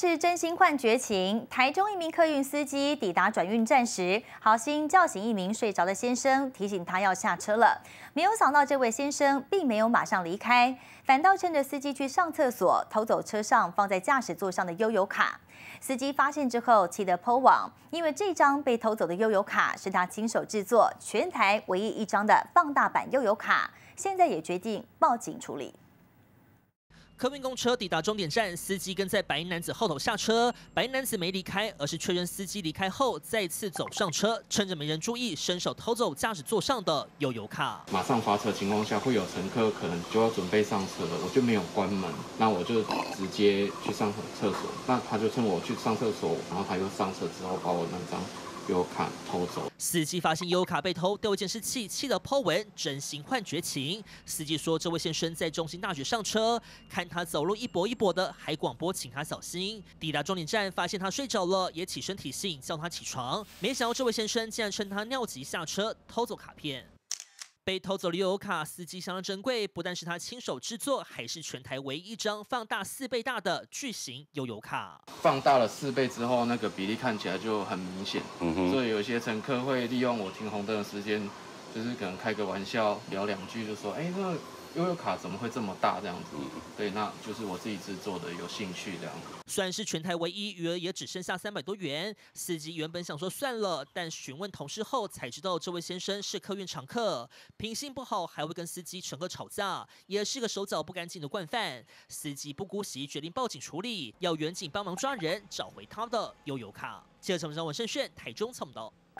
是真心换绝情。台中一名客运司机抵达转运站时，好心叫醒一名睡着的先生，提醒他要下车了。没有想到，这位先生并没有马上离开，反倒趁着司机去上厕所，偷走车上放在驾驶座上的悠游卡。司机发现之后，气得抛网，因为这张被偷走的悠游卡是他亲手制作，全台唯一一张的放大版悠游卡。现在也决定报警处理。客运公车抵达终点站，司机跟在白衣男子后头下车。白衣男子没离开，而是确认司机离开后，再次走上车，趁着没人注意，伸手偷走驾驶座上的悠游卡。马上发车情况下，会有乘客可能就要准备上车了，我就没有关门，那我就直接去上厕所。那他就趁我去上厕所，然后他又上车之后，把我那张。优卡偷走，司机发现优卡被偷，丢监视器，气得抛文，真心换绝情。司机说，这位先生在中心大学上车，看他走路一跛一跛的，还广播请他小心。抵达终点站，发现他睡着了，也起身提醒叫他起床。没想到这位先生竟然趁他尿急下车，偷走卡片。被偷走的悠游卡，司机相当珍贵，不但是他亲手制作，还是全台唯一一张放大四倍大的巨型悠游卡。放大了四倍之后，那个比例看起来就很明显。嗯哼。所以有些乘客会利用我停红灯的时间，就是可能开个玩笑，聊两句，就说：“哎，那。”悠悠卡怎么会这么大这样子？对，那就是我自己制作的，有兴趣这样。虽然是全台唯一，余额也只剩下三百多元。司机原本想说算了，但询问同事后才知道，这位先生是客运常客，品性不好，还会跟司机乘客吵架，也是个手脚不干净的惯犯。司机不姑息，决定报警处理，要远警帮忙抓人，找回他的悠游卡。记者陈文胜炫，台中采访到。